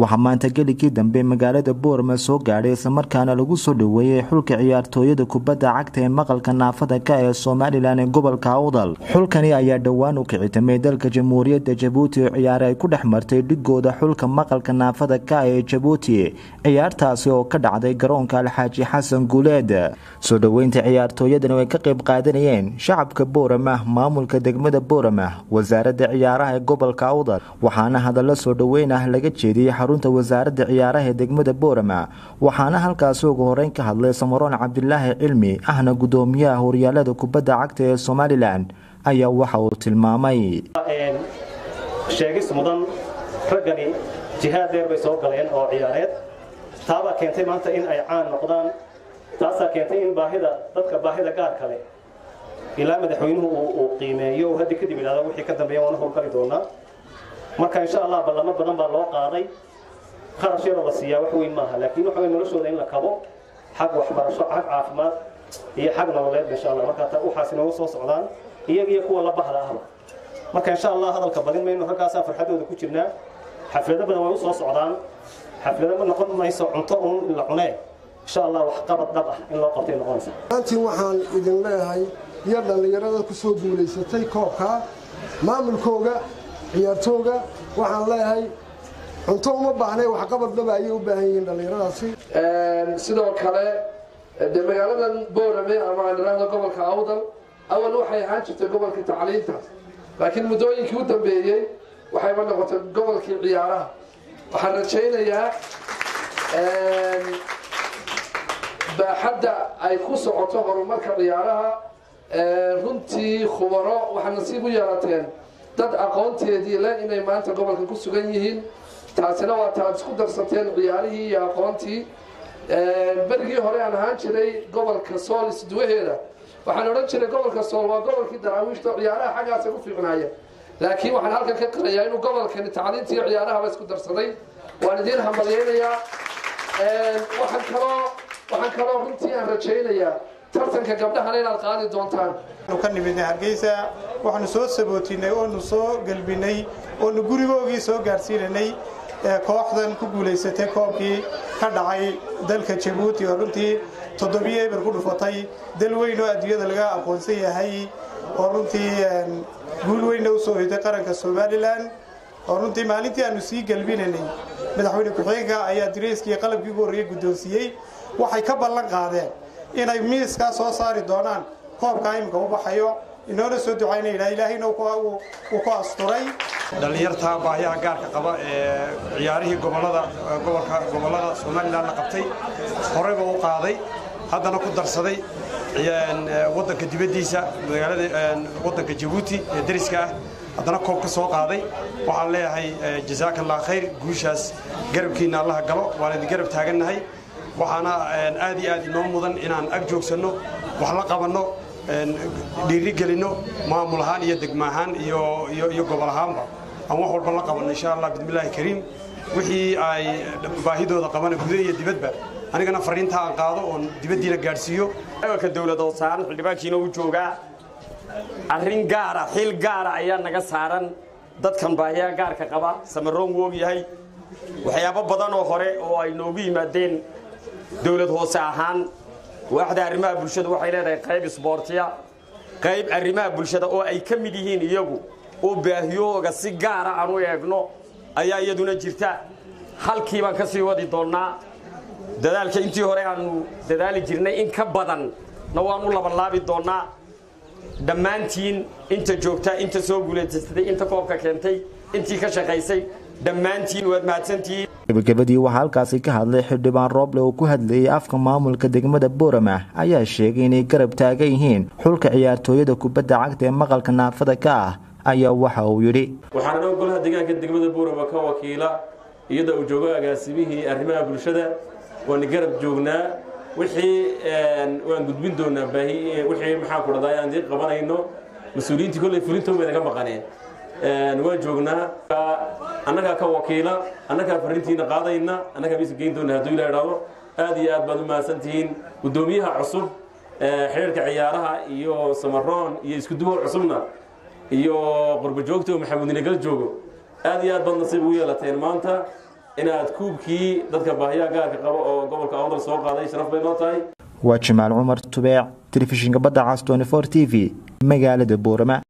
waxaa maanta geligii dambe magaalada boorama soo gaadhay islamarkaana lagu soo dhoweeyey xulka ciyaartooyada kubadda cagta ee maqalka naafada ka ee somalilan ee gobolka awdal. Xulkani ayaa dhowaan u kicitamay dalka jamhuuriyadda jabuuti oo ciyaare ay ku dhex martay dhigooda xulka maqalka naafada ka ee jabuuti. Ciyaartaasi oo ka dhacday garoonka alxaaji xasan guuleed soo dhoweynta ciyaartooyadan ay ka qayb qaadanayeen shacabka boorama maamulka degmada boorama wasaaradda ciyaaraha ee gobolka awdal. Waxaana hadallo soo dhoweyn ah laga jeediyey xarunta wasaaradda ciyaaraha degmada boorama waxaana halkaasi ugu horeyn ka hadlay samaroon cabdilaahi cilmi ahna gudoomiyaha horyaalada kubadda cagta ee somalilan ayaa waxa uu tilmaamay. Sheegis mudan raggani jihaad dheer bay soo galeen oo ciyaareed. Taabaa keentay maanta in ay caan noqdaan taasaa keentay in baahida dadka baahida gaar kale ilaa madaxweynuhu uu qiimeeyo. Uu haddi kadib idhahdo wixii ka dambeeya waana howlgali doonaa. Marka insha allah ballamo badan baa loo qaaday kharash yaroo la siiyaa wax weyn maaha. Laakiin waxa weyn noloshooda in la kabo xag waxbarasho xag caafimaad iyo xag nololeed insha allah marka waxaas inoogu soo socdaan iyaga iyo kuwa la bahda ahba. Marka insha allah hadalka badin mayno raggaasaan farxadooda ku jirnaa. Xaflado badan way u soo socdaan. Xaflado ma noqon mayso cunto uun in la cunee. Ah in loo qabtay maantii waxaan idin leeyahay iyo dhallinyarada ku soo guulaysatay koobka maamulkooga ciyaartooga. Waxaan leeyahay cunto uma baahnay waxqabadnaba ayay u baahan yihiin dhallinyaradaasi sidoo kale de magaaladan boorame ama aan idhaahdo gobolka awdal awal waxay ahaan jirtay gobolkii tacliinta. Laakiin muddooyinkii u dambeeyey waxayba noqotay gobolkii ciyaaraha. Waxaan rajaynayaa baaxadda ay ku socoto horumarka ciyaaraha runtii khubaro waxaa nasiib u yeelateen dad aqoonteedii leh inay maanta gobolka ku sugan yihiin taasina waa taad isku darsateen ciyaarihii iyo aqoontii. Berigii hore aan ahaan jiray gobolka sool isduwaheeda waxaan odhan jiray gobolka sool waa gobolkii daraawiishta ciyaaraha xaggaasa ku fiicnaaya laakiin waxaan halkan ka qirayaa inuu gobolkani tacliinta iyo ciyaarahaba isku darsaday. Waan idiin hambalyaynayaa. Waxaan kaloo waxaan kaloo runtii aan rajaynayaa tartanka gabdhahana inaad qaadi doontaan. Ka nimidnay hargeysa waxaanu soo sabootinay oonu soo gelbinay oonu gurigoogii soo gaadhsiinanay kooxdan ku guulaysatay koobkii ka dhacay dalka jabuuti oo runtii toddobiyo eber ku dhufatay dal weyn oo adduunyada laga aqoonsan yahay oo runtii guul weynna u soo qaranka somalilan oo runtii maalintii aanu sii gelbinanay madaxweyne ku-xigeenka ayaa direyskii qalabkii ugu horreeyey guddoonsiiyey waxay ka ballan qaadeen inay miiskaa soo saari doonaan koobkaa iminka u baxayo inoona soo ducaynayna ilaahayna uu ku asturay. Dhallinyarta baahiyaha gaarka qaba ee ciyaarihii gobollada gobolka gobollada somalilan la qabtay horeyba u qaaday haddana ku darsaday waddanka dibaddiisa magaalada waddanka jabuuti ee dariska ah haddana koob ka soo qaaday. Waxaan leeyahay jazaaka allah khayr guushaas garabkiinna allaha galo waan idin garab taagannahay. Waxaana aad iyo aad inoo mudan inaan ag joogsanno wax la qabanno dhiiri gelinno maamul ahaan iyo degma ahaan iyo gobol ahaanba. Aan wax walba la qabanno insha allah bismillaahi kariim. Wixii ay baahidooda qabana guda iyo dibadba anigana fariinta aan qaado oon dibaddiina gaadhsiiyo. Ka dowladood saaran xildhibaankiina u joogaa. Arrin gaara xil gaara ayaa naga saaran. Dadkan baahiyaha gaarka qaba samaroon wuu og yahay. Waxyaabo badan oo hore oo ay noogu yimaadeen dowlad hoose ahaan waaxda arrimaha bulshada waxay leedahay qayb isboortiya qayb arrimaha bulshada oo ay ka mid yihiin iyagu. Oo baahiyooga si gaara aan u eegno ayaa iyaduna jirta. Halkii baan ka sii wadi doonnaa dadaalka intii hore aanu dadaali jirnay in ka badan na waan u labanlaabi doonnaa. Dhammaantiin inta joogta inta soo guulaysatay inta koobka keentay intii ka shaqaysay dhammaantiin waad mahadsantihiin gabagabadii waxaa halkaasi ka hadlay xildhibaan rooble oo ku hadlayay afka maamulka degmada boorama ayaa sheegay inay garab taagan yihiin. Xulka ciyaartooyada kubadda cagta ee maqalka naafada ka ah ayaa waxa uu yidhi waxaana ogolaha deegaanka degmada boorama ka wakiila iyada uu joogo agaasimihii arrimaha bulshada. Waana garab joognaa wixii waan gudbin doonaa baahi wixii maxaa ku dhahdaa aan dii qabanayno. Mas'uuliyiintii kolley fulintoon bay naga maqaneen waan joognaa. Annagaa ka wakiila annagaa farrintiina qaadayna annagaa miisa geyn doona hadduu ila idhaahdo. Aad iyo aad baad u mahadsantihiin. Guddoomiyaha cusub xiriirka ciyaaraha iyo samaroon iyo iskuduwo cusubna iyo qurbo joogta oo maxamuud nagal joogo aad iyo aad baad nasiib ugu yeelateen. Maanta inaad kuubkii dadka baahiyaha gaarka qaba oo gobolka awdal soo qaaday sharaf bay noo tahay. Waa jamaal cumar tubeec telefishinka badda cas t v magaalada boorama